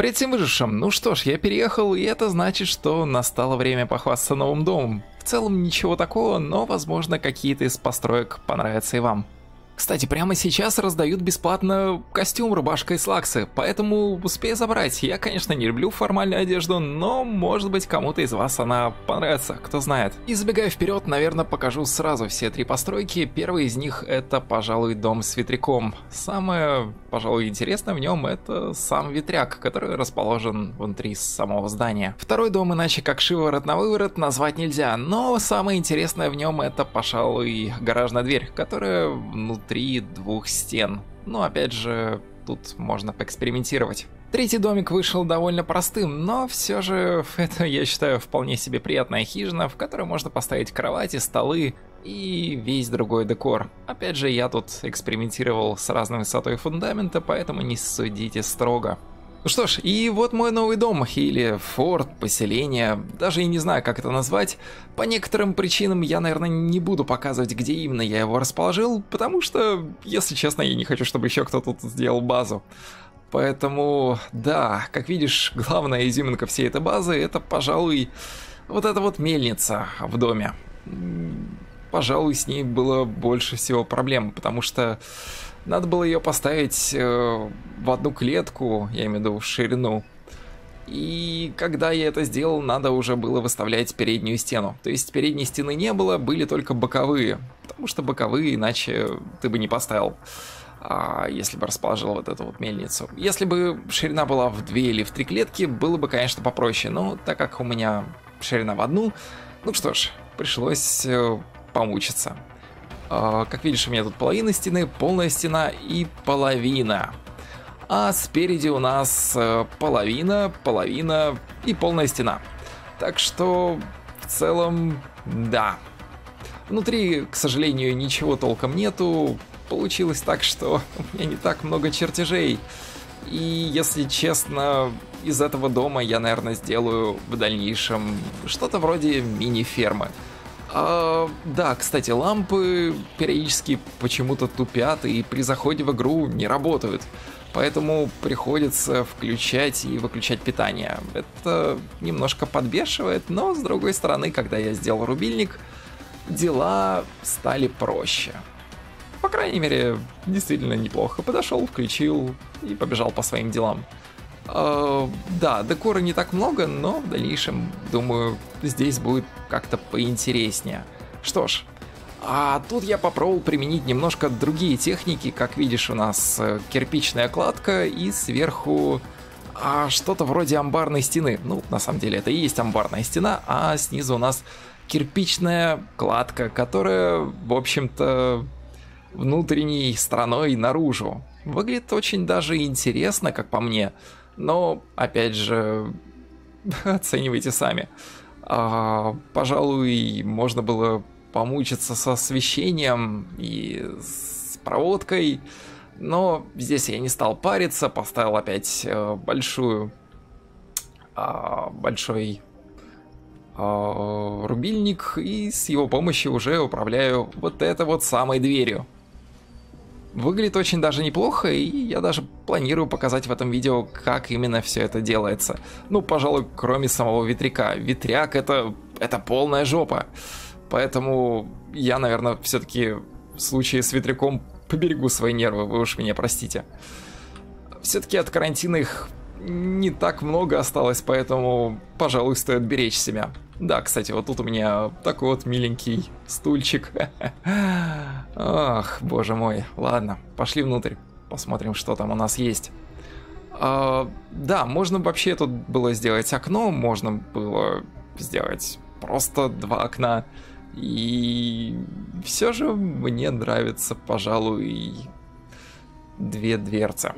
Привет всем выжившим! Ну что ж, я переехал, и это значит, что настало время похвастаться новым домом. В целом ничего такого, но возможно какие-то из построек понравятся и вам. Кстати, прямо сейчас раздают бесплатно костюм, рубашка и слаксы, поэтому успей забрать. Я, конечно, не люблю формальную одежду, но, может быть, кому-то из вас она понравится, кто знает. И забегая вперед, наверное, покажу сразу все три постройки. Первый из них это, пожалуй, дом с ветряком. Самое, пожалуй, интересное в нем это сам ветряк, который расположен внутри самого здания. Второй дом, иначе как шиворот на выворот, назвать нельзя, но самое интересное в нем это, пожалуй, гаражная дверь, которая внутри внутри двух стен. Но опять же, тут можно поэкспериментировать. Третий домик вышел довольно простым, но все же это, я считаю, вполне себе приятная хижина, в которой можно поставить кровати, столы и весь другой декор. Опять же, я тут экспериментировал с разной высотой фундамента, поэтому не судите строго. Ну что ж, и вот мой новый дом, или форт, поселение, даже и не знаю, как это назвать. По некоторым причинам я, наверное, не буду показывать, где именно я его расположил, потому что, если честно, я не хочу, чтобы еще кто-то тут сделал базу. Поэтому, да, как видишь, главная изюминка всей этой базы, это, пожалуй, вот эта вот мельница в доме. Пожалуй, с ней было больше всего проблем, потому что надо было ее поставить э, в одну клетку, я имею в виду в ширину. И когда я это сделал, надо уже было выставлять переднюю стену. То есть передней стены не было, были только боковые. Потому что боковые, иначе ты бы не поставил, а, если бы расположил вот эту вот мельницу. Если бы ширина была в две или в три клетки, было бы, конечно, попроще. Но так как у меня ширина в одну, ну что ж, пришлось э, помучиться. А, как видишь, у меня тут половина стены, полная стена и половина. А спереди у нас э, половина, половина и полная стена. Так что в целом, да. Внутри, к сожалению, ничего толком нету. Получилось так, что у меня не так много чертежей. И если честно, из этого дома я, наверное, сделаю в дальнейшем что-то вроде мини-фермы. А, да, кстати, лампы периодически почему-то тупят и при заходе в игру не работают. Поэтому приходится включать и выключать питание. Это немножко подбешивает, но с другой стороны, когда я сделал рубильник, дела стали проще. По крайней мере, действительно неплохо. Подошел, включил и побежал по своим делам. Э, да, декора не так много, но в дальнейшем, думаю, здесь будет как-то поинтереснее. Что ж, а тут я попробовал применить немножко другие техники. Как видишь, у нас э, кирпичная кладка и сверху а, что-то вроде амбарной стены. Ну, на самом деле, это и есть амбарная стена, а снизу у нас кирпичная кладка, которая, в общем-то, внутренней стороной наружу. Выглядит очень даже интересно, как по мне. Но, опять же, оценивайте сами. А, пожалуй, можно было помучиться со освещением и с проводкой, но здесь я не стал париться, поставил опять э, большую, а, большой а, рубильник и с его помощью уже управляю вот этой вот самой дверью. Выглядит очень даже неплохо, и я даже планирую показать в этом видео, как именно все это делается. Ну, пожалуй, кроме самого ветряка. Ветряк это, это полная жопа. Поэтому я, наверное, все-таки в случае с ветряком поберегу свои нервы, вы уж меня простите. Все-таки от карантина их не так много осталось, поэтому, пожалуй, стоит беречь себя. Да, кстати, вот тут у меня такой вот миленький стульчик. Ах, боже мой. Ладно, пошли внутрь. Посмотрим, что там у нас есть. А, да, можно вообще тут было сделать окно, можно было сделать просто два окна. И все же мне нравится, пожалуй, две дверцы.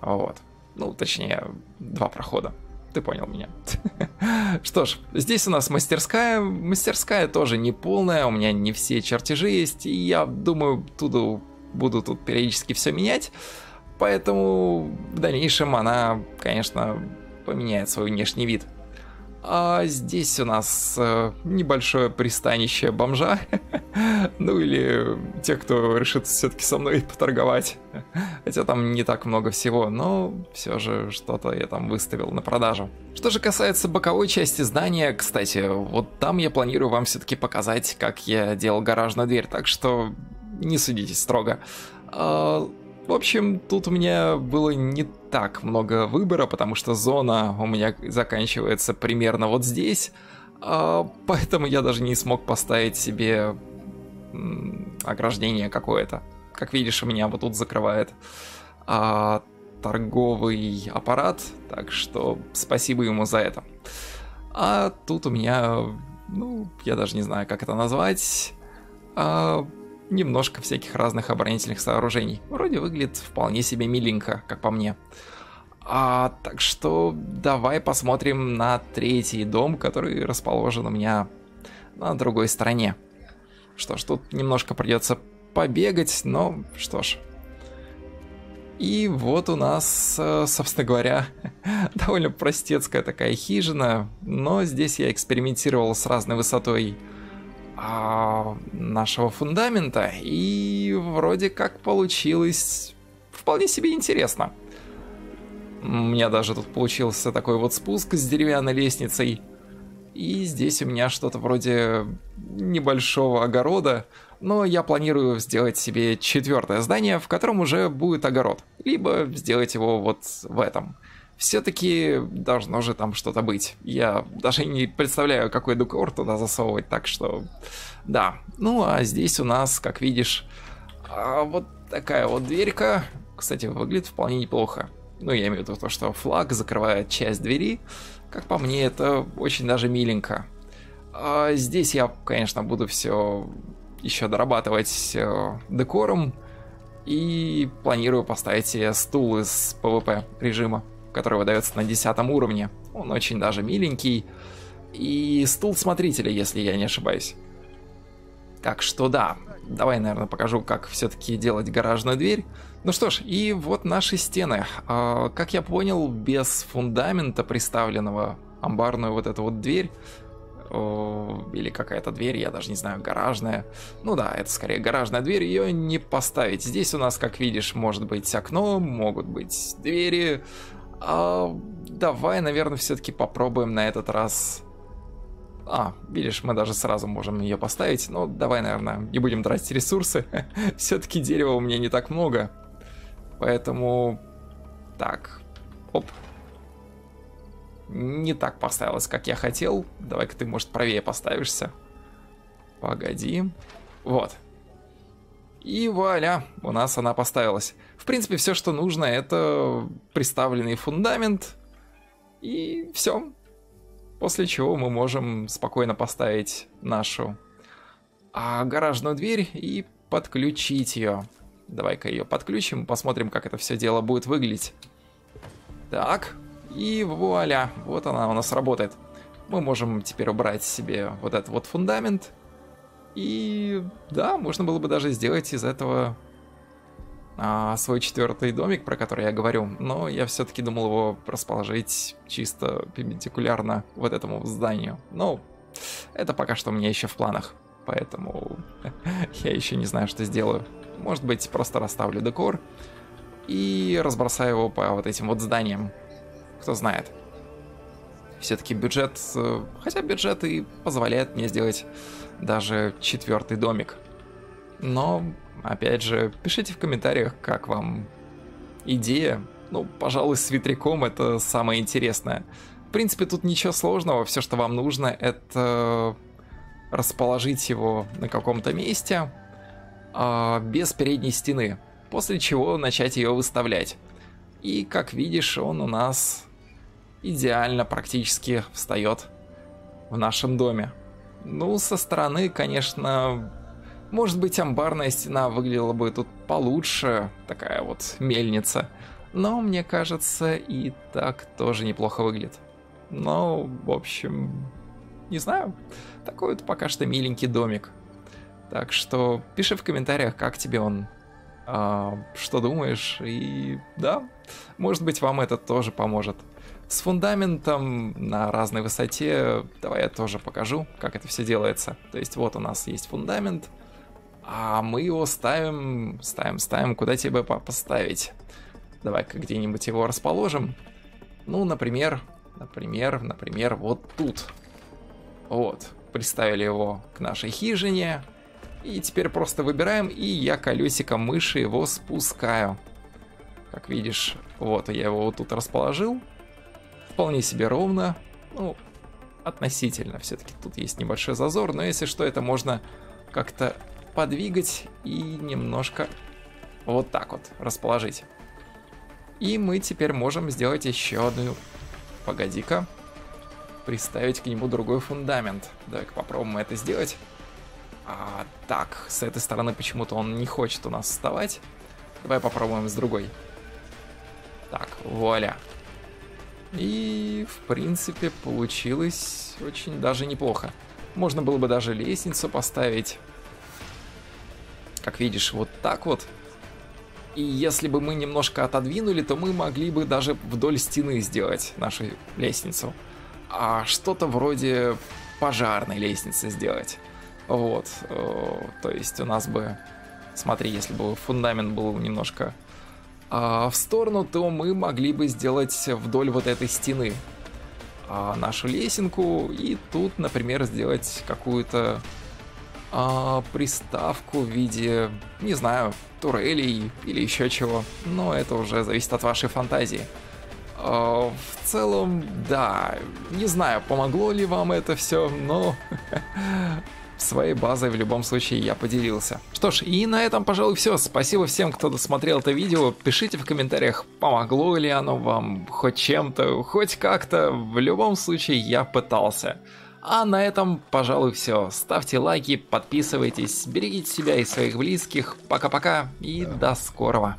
Вот. Ну, точнее, два прохода. Ты понял меня. Что ж, здесь у нас мастерская. Мастерская тоже не полная, у меня не все чертежи есть, и я думаю, туда буду тут периодически все менять. Поэтому в дальнейшем она, конечно, поменяет свой внешний вид. А здесь у нас э, небольшое пристанище бомжа. ну или те, кто решит все-таки со мной поторговать. Хотя там не так много всего, но все же что-то я там выставил на продажу. Что же касается боковой части здания, кстати, вот там я планирую вам все-таки показать, как я делал гаражную дверь, так что не судитесь строго. А, в общем, тут у меня было не так много выбора, потому что зона у меня заканчивается примерно вот здесь. А, поэтому я даже не смог поставить себе ограждение какое-то. Как видишь, у меня вот тут закрывает а, торговый аппарат, так что спасибо ему за это. А тут у меня, ну, я даже не знаю, как это назвать, а, немножко всяких разных оборонительных сооружений. Вроде выглядит вполне себе миленько, как по мне. А, так что давай посмотрим на третий дом, который расположен у меня на другой стороне. Что ж, тут немножко придется побегать, но что ж. И вот у нас, э, собственно говоря, довольно простецкая такая хижина, но здесь я экспериментировал с разной высотой а, нашего фундамента, и вроде как получилось вполне себе интересно. У меня даже тут получился такой вот спуск с деревянной лестницей. И здесь у меня что-то вроде небольшого огорода, но я планирую сделать себе четвертое здание, в котором уже будет огород. Либо сделать его вот в этом все-таки должно же там что-то быть. Я даже не представляю, какой декор туда засовывать, так что да. Ну а здесь у нас, как видишь, а, вот такая вот дверька. Кстати, выглядит вполне неплохо. Ну, я имею в виду то, что флаг закрывает часть двери. Как по мне, это очень даже миленько. А здесь я, конечно, буду все еще дорабатывать э, декором. И планирую поставить себе стул из PvP режима который выдается на 10 уровне. Он очень даже миленький. И стул смотрителя, если я не ошибаюсь. Так что да, давай, наверное, покажу, как все-таки делать гаражную дверь. Ну что ж, и вот наши стены. А, как я понял, без фундамента приставленного амбарную вот эту вот дверь, или какая-то дверь, я даже не знаю, гаражная. Ну да, это скорее гаражная дверь, ее не поставить. Здесь у нас, как видишь, может быть окно, могут быть двери, а, давай, наверное, все-таки попробуем на этот раз... А, видишь, мы даже сразу можем ее поставить. Но давай, наверное, не будем тратить ресурсы. все-таки дерева у меня не так много. Поэтому... Так. Оп. Не так поставилось, как я хотел. Давай-ка ты, может, правее поставишься. Погоди. Вот. И вуаля, у нас она поставилась. В принципе, все, что нужно, это приставленный фундамент. И все. После чего мы можем спокойно поставить нашу а, гаражную дверь и подключить ее. Давай-ка ее подключим, посмотрим, как это все дело будет выглядеть. Так, и вуаля, вот она у нас работает. Мы можем теперь убрать себе вот этот вот фундамент и да, можно было бы даже сделать из этого а, свой четвертый домик, про который я говорю, но я все-таки думал его расположить чисто перпендикулярно вот этому зданию. Но это пока что у меня еще в планах, поэтому я еще не знаю, что сделаю. Может быть, просто расставлю декор и разбросаю его по вот этим вот зданиям. Кто знает. Все-таки бюджет, э, хотя бюджет и позволяет мне сделать даже четвертый домик. Но, опять же, пишите в комментариях, как вам идея. Ну, пожалуй, с ветряком это самое интересное. В принципе, тут ничего сложного, все, что вам нужно, это расположить его на каком-то месте э, без передней стены, после чего начать ее выставлять. И, как видишь, он у нас идеально практически встает в нашем доме. Ну, со стороны, конечно, может быть, амбарная стена выглядела бы тут получше, такая вот мельница. Но, мне кажется, и так тоже неплохо выглядит. Но, в общем, не знаю. Такой вот пока что миленький домик. Так что пиши в комментариях, как тебе он, а, что думаешь. И да, может быть, вам это тоже поможет. С фундаментом на разной высоте, давай я тоже покажу, как это все делается. То есть вот у нас есть фундамент, а мы его ставим, ставим, ставим, куда тебе поставить. Давай-ка где-нибудь его расположим. Ну, например, например, например, вот тут. Вот, приставили его к нашей хижине. И теперь просто выбираем, и я колесиком мыши его спускаю. Как видишь, вот я его вот тут расположил. Вполне себе ровно. Ну, относительно. Все-таки тут есть небольшой зазор, но если что, это можно как-то подвигать и немножко вот так вот расположить. И мы теперь можем сделать еще одну... Погоди-ка. Приставить к нему другой фундамент. Давай-ка попробуем это сделать. А, так, с этой стороны почему-то он не хочет у нас вставать. Давай попробуем с другой. Так, вуаля. И, в принципе, получилось очень даже неплохо. Можно было бы даже лестницу поставить. Как видишь, вот так вот. И если бы мы немножко отодвинули, то мы могли бы даже вдоль стены сделать нашу лестницу. А что-то вроде пожарной лестницы сделать. Вот. То есть у нас бы... Смотри, если бы фундамент был немножко а, в сторону, то мы могли бы сделать вдоль вот этой стены а, нашу лесенку и тут, например, сделать какую-то а, приставку в виде, не знаю, турелей или еще чего. Но это уже зависит от вашей фантазии. А, в целом, да, не знаю, помогло ли вам это все, но своей базой в любом случае я поделился. Что ж, и на этом, пожалуй, все. Спасибо всем, кто досмотрел это видео. Пишите в комментариях, помогло ли оно вам хоть чем-то, хоть как-то. В любом случае, я пытался. А на этом, пожалуй, все. Ставьте лайки, подписывайтесь, берегите себя и своих близких. Пока-пока и до скорого.